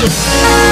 Peace.